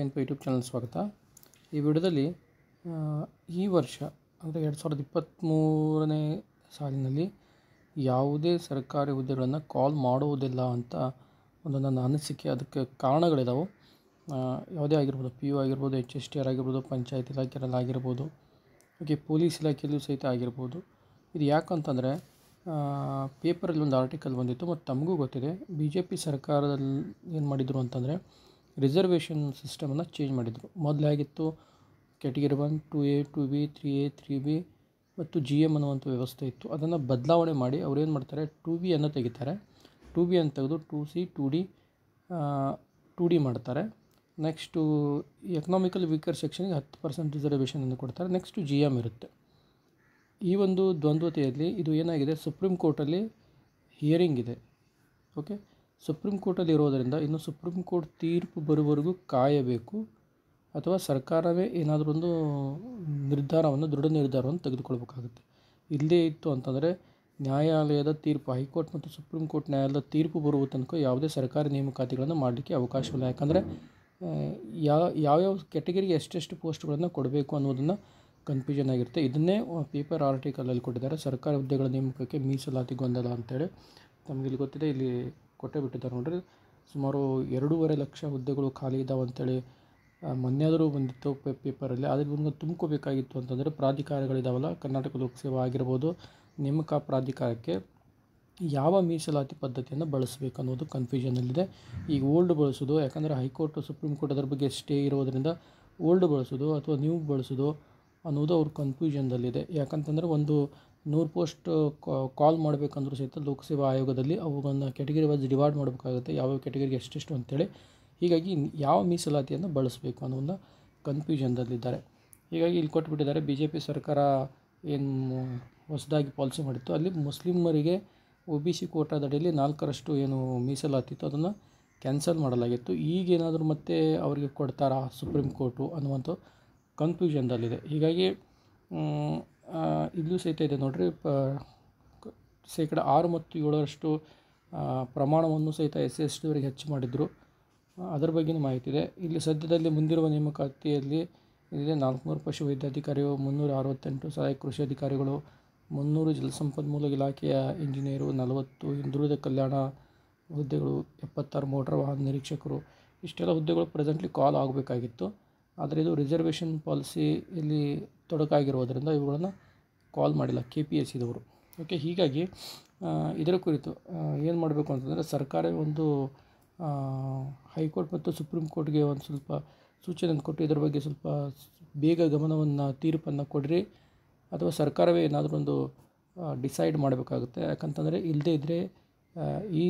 Pine YouTube channel ಸ್ವಾಗತ. ಈ ವಿಡಿಯೋದಲ್ಲಿ ಈ ವರ್ಷ, ಅಂದರೆ ಎರಡು ಸಾವಿರದ ಇಪ್ಪತ್ತ್ಮೂರನೇ ಸಾಲಿನಲ್ಲಿ ಯಾವುದೇ ಸರ್ಕಾರಿ ಹುದ್ದೆಗಳನ್ನು ಕಾಲ್ ಮಾಡುವುದಿಲ್ಲ ಅಂತ ಒಂದು ನನ್ನ ಅನಿಸಿಕೆ, ಅದಕ್ಕೆ ಕಾರಣಗಳಿದಾವೆ. ಯಾವುದೇ ಆಗಿರ್ಬೋದು ಪಿ ಯು ಆಗಿರ್ಬೋದು ಎಚ್ ಎಸ್ ಟಿ ಆರ್ ಆಗಿರ್ಬೋದು, ಪಂಚಾಯತ್ ಇಲಾಖೆಯಲ್ಲಿ ಆಗಿರ್ಬೋದು, ಹಾಗೆ ಪೊಲೀಸ್ ಇಲಾಖೆಯಲ್ಲೂ ಸಹಿತ ಆಗಿರ್ಬೋದು. ಇದು ಯಾಕಂತಂದರೆ ಪೇಪರಲ್ಲಿ ಒಂದು ಆರ್ಟಿಕಲ್ ಬಂದಿತ್ತು, ಮತ್ತು ತಮಗೂ ಗೊತ್ತಿದೆ. ಬಿ ಜೆ ಪಿ ಸರ್ಕಾರದಲ್ಲಿ ಏನು ಮಾಡಿದರು ಅಂತಂದರೆ ರಿಸರ್ವೇಷನ್ ಸಿಸ್ಟಮನ್ನು ಚೇಂಜ್ ಮಾಡಿದರು. ಮೊದಲು ಹೇಗಿತ್ತು category one, two A, two B, three A, three B ಮತ್ತು ಜಿ ಎಂ ಅನ್ನುವಂಥ ವ್ಯವಸ್ಥೆ ಇತ್ತು. ಅದನ್ನು ಬದಲಾವಣೆ ಮಾಡಿ ಅವ್ರು ಏನು ಮಾಡ್ತಾರೆ, ಟು ಬಿ ಅನ್ನು ತೆಗಿತಾರೆ. ಟು ಬಿ ಅನ್ನು ತೆಗೆದು two C, two D two D ಮಾಡ್ತಾರೆ. ನೆಕ್ಸ್ಟು ಎಕನಾಮಿಕಲ್ ವೀಕರ್ ಸೆಕ್ಷನ್ಗೆ ಹತ್ತು ಪರ್ಸೆಂಟ್ ರಿಸರ್ವೇಷನ್ ಅನ್ನು ಕೊಡ್ತಾರೆ. ನೆಕ್ಸ್ಟು ಜಿ ಎಂ ಇರುತ್ತೆ. ಈ ಒಂದು ದ್ವಂದ್ವತೆಯಲ್ಲಿ ಇದು ಏನಾಗಿದೆ, ಸುಪ್ರೀಂ ಕೋರ್ಟಲ್ಲಿ ಹಿಯರಿಂಗ್ ಇದೆ. ಓಕೆ? ಸುಪ್ರೀಂ ಕೋರ್ಟಲ್ಲಿ ಇರೋದರಿಂದ ಇನ್ನು ಸುಪ್ರೀಂ ಕೋರ್ಟ್ ತೀರ್ಪು ಬರುವವರೆಗೂ ಕಾಯಬೇಕು ಅಥವಾ ಸರ್ಕಾರವೇ ಏನಾದರೂ ಒಂದು ನಿರ್ಧಾರವನ್ನು, ದೃಢ ನಿರ್ಧಾರವನ್ನು ತೆಗೆದುಕೊಳ್ಬೇಕಾಗುತ್ತೆ. ಇಲ್ಲದೇ ಇತ್ತು ಅಂತಂದರೆ ನ್ಯಾಯಾಲಯದ ತೀರ್ಪು, ಹೈಕೋರ್ಟ್ ಮತ್ತು ಸುಪ್ರೀಂ ಕೋರ್ಟ್ ನ್ಯಾಯಾಲಯದ ತೀರ್ಪು ಬರುವ ತನಕ ಯಾವುದೇ ಸರ್ಕಾರಿ ನೇಮಕಾತಿಗಳನ್ನು ಮಾಡಲಿಕ್ಕೆ ಅವಕಾಶವಿಲ್ಲ ಯಾಕಂದರೆ ಯಾವ ಯಾವ್ಯಾವ ಕ್ಯಾಟಗರಿಗೆ ಎಷ್ಟೆಷ್ಟು ಪೋಸ್ಟ್ಗಳನ್ನು ಕೊಡಬೇಕು ಅನ್ನೋದನ್ನು ಕನ್ಫ್ಯೂಷನ್ ಆಗಿರುತ್ತೆ. ಇದನ್ನೇ ಪೇಪರ್ ಆರ್ಟಿಕಲಲ್ಲಿ ಕೊಟ್ಟಿದ್ದಾರೆ. ಸರ್ಕಾರಿ ಹುದ್ದೆಗಳ ನೇಮಕಕ್ಕೆ ಮೀಸಲಾತಿ ಗೊಂದಲ ಅಂತೇಳಿ ತಮಗೆ ಇಲ್ಲಿ ಗೊತ್ತಿದೆ. ಇಲ್ಲಿ ಕೊಟ್ಟೇ ಬಿಟ್ಟಿದ್ದಾರೆ. ನೋಡ್ರಿ, ಸುಮಾರು ಎರಡೂವರೆ ಲಕ್ಷ ಹುದ್ದೆಗಳು ಖಾಲಿ ಇದ್ದಾವೆ ಅಂತೇಳಿ ಮೊನ್ನೆ ಮೊನ್ನೆಯಾದರೂ ಬಂದಿತ್ತು ಪೇ, ಪೇಪರಲ್ಲಿ. ಆದರೆ ಇವನ್ನು ತುಂಬ್ಕೋಬೇಕಾಗಿತ್ತು ಅಂತಂದರೆ ಪ್ರಾಧಿಕಾರಗಳಿದ್ದಾವಲ್ಲ ಕರ್ನಾಟಕ ಲೋಕಸೇವಾ ಆಗಿರ್ಬೋದು, ನೇಮಕ ಪ್ರಾಧಿಕಾರಕ್ಕೆ ಯಾವ ಮೀಸಲಾತಿ ಪದ್ಧತಿಯನ್ನು ಬಳಸಬೇಕು ಅನ್ನೋದು ಕನ್ಫ್ಯೂಷನಲ್ಲಿದೆ ಈಗ ಓಲ್ಡ್ ಬಳಸೋದು, ಯಾಕಂದರೆ ಹೈಕೋರ್ಟ್, ಸುಪ್ರೀಂ ಕೋರ್ಟ್ ಅದರ ಬಗ್ಗೆ ಸ್ಟೇ ಇರೋದರಿಂದ ಓಲ್ಡ್ ಬಳಸೋದು ಅಥವಾ ನ್ಯೂ ಬಳಸೋದು ಅನ್ನೋದು ಅವ್ರ ಕನ್ಫ್ಯೂಷನ್ದಲ್ಲಿದೆ ಯಾಕಂತಂದರೆ ಒಂದು ನೂರು ಪೋಸ್ಟ್ ಕಾಲ್ ಮಾಡಬೇಕಂದ್ರೂ ಸಹಿತ ಲೋಕಸೇವಾ ಆಯೋಗದಲ್ಲಿ ಅವುಗಳನ್ನು ಕ್ಯಾಟಗರಿ ವೈಸ್ ಡಿವೈಡ್ ಮಾಡಬೇಕಾಗುತ್ತೆ ಯಾವ್ಯಾವ ಕ್ಯಾಟಗರಿಗೆ ಎಷ್ಟೆಷ್ಟು ಅಂತೇಳಿ. ಹೀಗಾಗಿ ಯಾವ ಮೀಸಲಾತಿಯನ್ನು ಬಳಸಬೇಕು ಅನ್ನೋದನ್ನ ಕನ್ಫ್ಯೂಷನ್ದಲ್ಲಿದ್ದಾರೆ ಹೀಗಾಗಿ ಇಲ್ಲಿ ಕೊಟ್ಬಿಟ್ಟಿದ್ದಾರೆ ಬಿ ಜೆ ಪಿ ಸರ್ಕಾರ ಏನು ಹೊಸದಾಗಿ ಪಾಲಿಸಿ ಮಾಡಿತ್ತು, ಅಲ್ಲಿ ಮುಸ್ಲಿಮರಿಗೆ ಒ ಬಿ ಸಿ ಕೋಟಾದಡಿಯಲ್ಲಿ ನಾಲ್ಕರಷ್ಟು ಏನು ಮೀಸಲಾತಿತ್ತು ಅದನ್ನು ಕ್ಯಾನ್ಸಲ್ ಮಾಡಲಾಗಿತ್ತು. ಈಗೇನಾದರೂ ಮತ್ತೆ ಅವರಿಗೆ ಕೊಡ್ತಾರಾ ಸುಪ್ರೀಂ ಕೋರ್ಟು ಅನ್ನುವಂಥ ಕನ್ಫ್ಯೂಷನ್ದಲ್ಲಿದೆ ಹೀಗಾಗಿ ಇಲ್ಲೂ ಸಹಿತ ಇದೆ ನೋಡ್ರಿ. ಪ, ಶೇಕಡ ಆರು ಮತ್ತು ಏಳರಷ್ಟು ಪ್ರಮಾಣವನ್ನು ಸಹಿತ ಎಸ್ ಎಸ್ ಟಿವರೆಗೆ ಹೆಚ್ಚು ಮಾಡಿದರು. ಅದರ ಬಗ್ಗೆನೂ ಮಾಹಿತಿ ಇದೆ. ಇಲ್ಲಿ ಸದ್ಯದಲ್ಲಿ ಮುಂದಿರುವ ನೇಮಕಾತಿಯಲ್ಲಿ ಇದೆ ನಾಲ್ಕುನೂರು ಪಶು ವೈದ್ಯಾಧಿಕಾರಿಗಳು, ಮುನ್ನೂರ ಅರವತ್ತೆಂಟು ಸಹಾಯಕ ಕೃಷಿ ಅಧಿಕಾರಿಗಳು, ಮುನ್ನೂರು ಜಲಸಂಪನ್ಮೂಲ ಇಲಾಖೆಯ ಇಂಜಿನಿಯರು, ನಲವತ್ತು ಹಿಂದುಳಿದ ಕಲ್ಯಾಣ ಹುದ್ದೆಗಳು, ಎಪ್ಪತ್ತಾರು ಮೋಟಾರ್ ವಾಹನ ನಿರೀಕ್ಷಕರು, ಇಷ್ಟೆಲ್ಲ ಹುದ್ದೆಗಳು ಪ್ರೆಸೆಂಟ್ಲಿ ಕಾಲ್ ಆಗಬೇಕಾಗಿತ್ತು. ಆದರೆ ಇದು ರಿಸರ್ವೇಷನ್ ಪಾಲಿಸಿ ಇಲ್ಲಿ ತೊಡಕಾಗಿರೋದರಿಂದ ಇವುಗಳನ್ನು ಕಾಲ್ ಮಾಡಿಲ್ಲ ಕೆ ಪಿ ಎಸ್ ಇದವರು. ಓಕೆ, ಹೀಗಾಗಿ ಇದರ ಕುರಿತು ಏನು ಮಾಡಬೇಕು ಅಂತಂದರೆ ಸರ್ಕಾರ ಒಂದು ಹೈಕೋರ್ಟ್ ಮತ್ತು ಸುಪ್ರೀಂ ಕೋರ್ಟ್ಗೆ ಒಂದು ಸ್ವಲ್ಪ ಸೂಚನೆಯನ್ನು ಕೊಟ್ಟು ಇದರ ಬಗ್ಗೆ ಸ್ವಲ್ಪ ಬೇಗ ಗಮನವನ್ನು, ತೀರ್ಪನ್ನು ಕೊಡ್ರಿ. ಅಥವಾ ಸರ್ಕಾರವೇ ಏನಾದರೂ ಒಂದು ಡಿಸೈಡ್ ಮಾಡಬೇಕಾಗುತ್ತೆ. ಯಾಕಂತಂದರೆ ಇಲ್ಲದೇ ಇದ್ದರೆ ಈ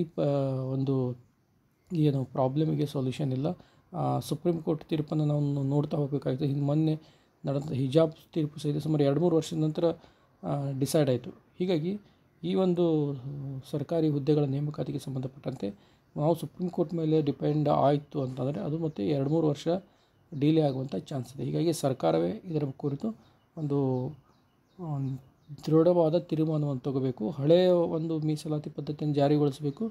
ಒಂದು ಏನು ಪ್ರಾಬ್ಲಮಿಗೆ ಸೊಲ್ಯೂಷನ್ ಇಲ್ಲ. ಸುಪ್ರೀಂ ಕೋರ್ಟ್ ತೀರ್ಪನ್ನು ನಾವು ನೋಡ್ತಾ ಹೋಗಬೇಕಾಗಿತ್ತು. ಹಿಂದೆ ಮೊನ್ನೆ ನಡೆದ ಹಿಜಾಬ್ ತೀರ್ಪು ಸಹಿತ ಸುಮಾರು ಎರಡು ಮೂರು ವರ್ಷದ ನಂತರ ಡಿಸೈಡ್ ಆಯಿತು. ಹೀಗಾಗಿ ಈ ಒಂದು ಸರ್ಕಾರಿ ಹುದ್ದೆಗಳ ನೇಮಕಾತಿಗೆ ಸಂಬಂಧಪಟ್ಟಂತೆ ನಾವು ಸುಪ್ರೀಂ ಕೋರ್ಟ್ ಮೇಲೆ ಡಿಪೆಂಡ್ ಆಯಿತು ಅಂತಂದರೆ ಅದು ಮತ್ತೆ ಎರಡು ಮೂರು ವರ್ಷ ಡಿಲೇ ಆಗುವಂಥ ಚಾನ್ಸ್ ಇದೆ. ಹೀಗಾಗಿ ಸರ್ಕಾರವೇ ಇದರ ಕುರಿತು ಒಂದು ದೃಢವಾದ ತೀರ್ಮಾನವನ್ನು ತಗೋಬೇಕು. ಹಳೆಯ ಒಂದು ಮೀಸಲಾತಿ ಪದ್ಧತಿಯನ್ನು ಜಾರಿಗೊಳಿಸಬೇಕು.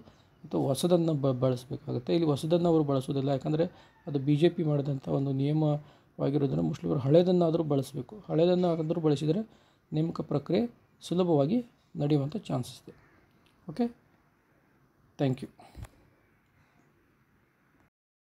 ಮತ್ತು ಹೊಸದನ್ನು ಬ ಬಳಸಬೇಕಾಗುತ್ತೆ. ಇಲ್ಲಿ ಹೊಸದನ್ನು ಅವರು ಬಳಸೋದಿಲ್ಲ ಯಾಕಂದರೆ ಅದು ಬಿ ಜೆ ಪಿ ಮಾಡಿದಂಥ ಒಂದು ನಿಯಮವಾಗಿರೋದನ್ನು ಮುಸ್ಲಿಮರು ಹಳೆಯದನ್ನಾದರೂ ಬಳಸಬೇಕು. ಹಳೆಯದನ್ನು ಆದರೂ ಬಳಸಿದರೆ ನೇಮಕ ಪ್ರಕ್ರಿಯೆ ಸುಲಭವಾಗಿ ನಡೆಯುವಂಥ ಚಾನ್ಸಸ್ ಇದೆ. ಓಕೆ? Thank you.